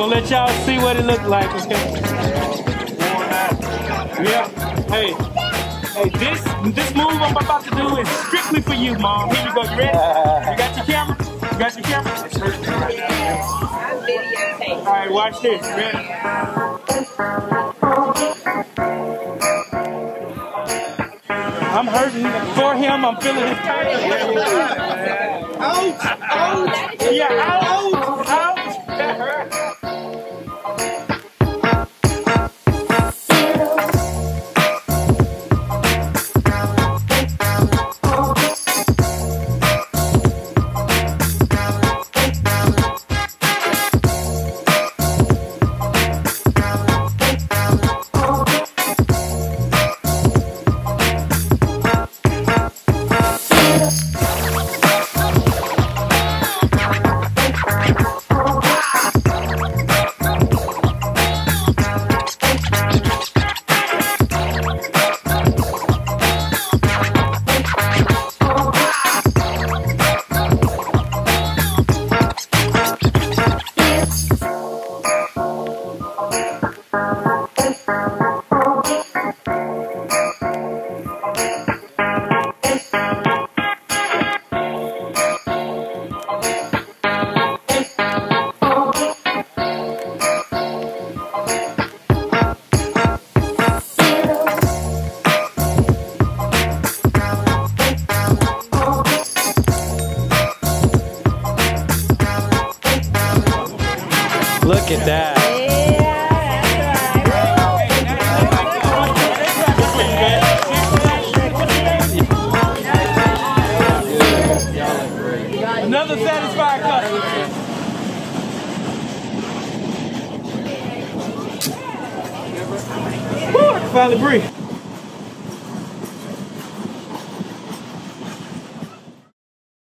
gonna let y'all see what it looked like, okay? Yeah. Hey. Hey, this this move I'm about to do is strictly for you, mom. Here you go. You ready? You got your camera? You got your camera? I'm videotaping. All right, watch this. Ready? I'm hurting for him. I'm feeling his pain. Ouch! Ouch! Yeah, ouch! Ouch! Look at that. Another satisfied customer. Can finally breathe.